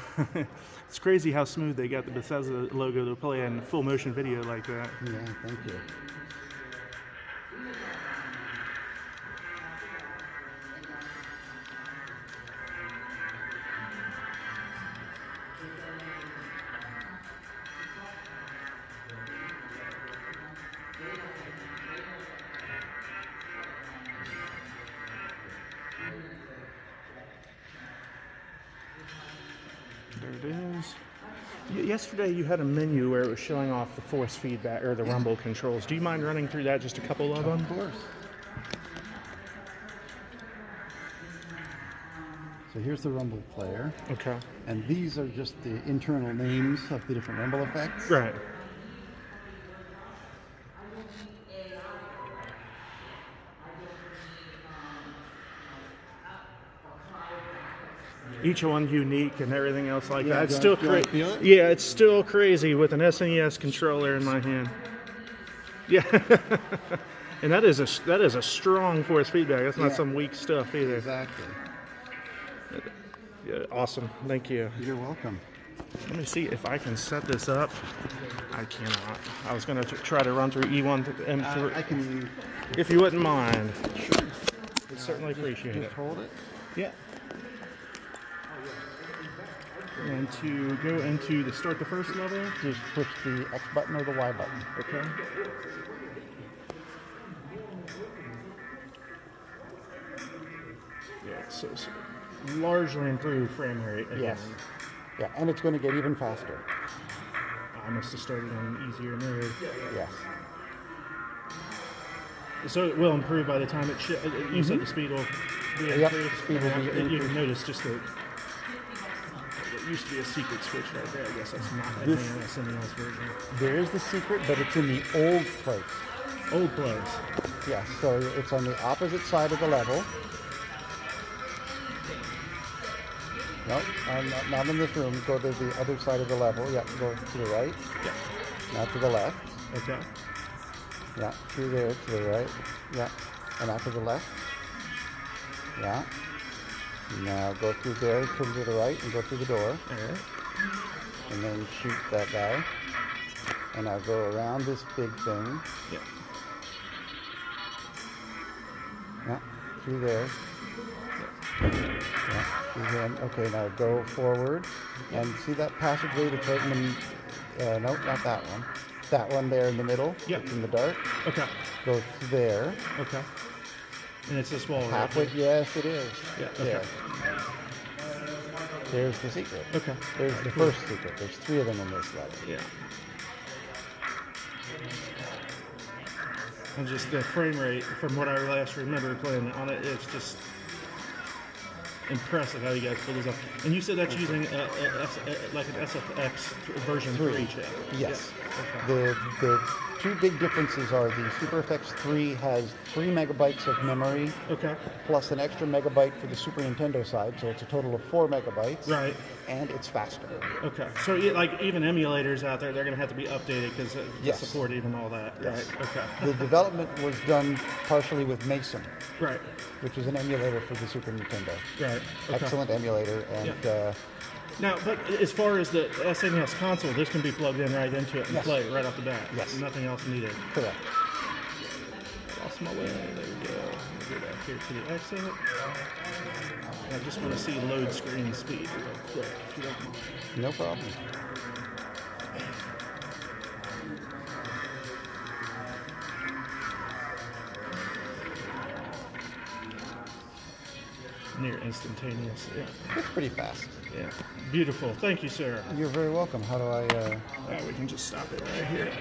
it's crazy how smooth they got the Bethesda logo to play in full motion video like that. Yeah, thank you. It is. Y- Yesterday you had a menu where it was showing off the force feedback or the rumble controls. Do you mind running through that just a couple of them? Of course. So here's the Rumble player, Okay. and these are just the internal names of the different Rumble effects. Right. Each one unique and everything else like Yeah, that. It's still crazy. do you wanna feel it? Yeah, it's still crazy with an SNES controller in my hand. Yeah. and that is a that is a strong force feedback. That's not Yeah. some weak stuff either. Exactly. Yeah, awesome. Thank you. You're welcome. Let me see if I can set this up. I cannot. I was going to try to run through E1 to M3. Uh, I can if you wouldn't mind, sure. I'd certainly appreciate it. Just hold it. Yeah. And to go into the start the first level. Just push the X button or the Y button. Okay. Yeah, so, so largely improved frame rate. again. Yes. Yeah, and it's going to get even faster. I must have started on an easier mode. Yes. So it will improve by the time it shi You said the speed will be Mm-hmm. Yep, improved. speed will be Yeah, You notice just that it used to be a secret switch right there. I guess that's not that This- being an SNES version. There is the secret, but it's in the old place. Old place. Yeah, so it's on the opposite side of the level. Nope, I'm not, not in this room. Go to the other side of the level. Yeah, go to the right. Yeah. Now to the left. Okay. Yeah, through there to the right. Yeah, and now to the left. Yeah. Now go through there, turn to the right, and go through the door, and then shoot that guy. And I'll go around this big thing. Yeah. Yeah, through there. Yeah, through him. Okay, now go forward. And see that passageway that's right in the, uh, no, not that one. That one there in the middle. Yeah. it's in the dark. Okay. Go through there. Okay. And it's this wall right Halfway, here. yes, it is. Yeah, okay. There. There's the secret. Okay. There's the first secret. There's three of them in this level. Yeah. And just the frame rate, from what I last remember playing on it, it's just impressive how you guys pull this off. And you said that's using a, a, a- like an SFX version Three. 3 chip. Yes. Yeah. Okay. The the two big differences are the Super FX 3 has three megabytes of memory Okay. plus an extra megabyte for the Super Nintendo side, so it's a total of four megabytes. Right. And it's faster. Okay. So like even emulators out there, they're going to have to be updated because to Yes. support even all that. Yes. Right. Okay. The development was done partially with Mesen, right. which is an emulator for the Super Nintendo. Right. Okay. Excellent emulator, and Yeah. uh, Now, but as far as the SNES console, this can be plugged in right into it and Yes. play right off the bat. Yes. Nothing else needed. correct. Lost my way. There we go. Let me go back here to the exit. I just want to see load screen speed real quick, if you don't mind. No problem. Near instantaneous. Yeah. It's pretty fast. Yeah. Beautiful. Thank you, sir. You're very welcome. How do I? Uh... Now we can just stop it right here.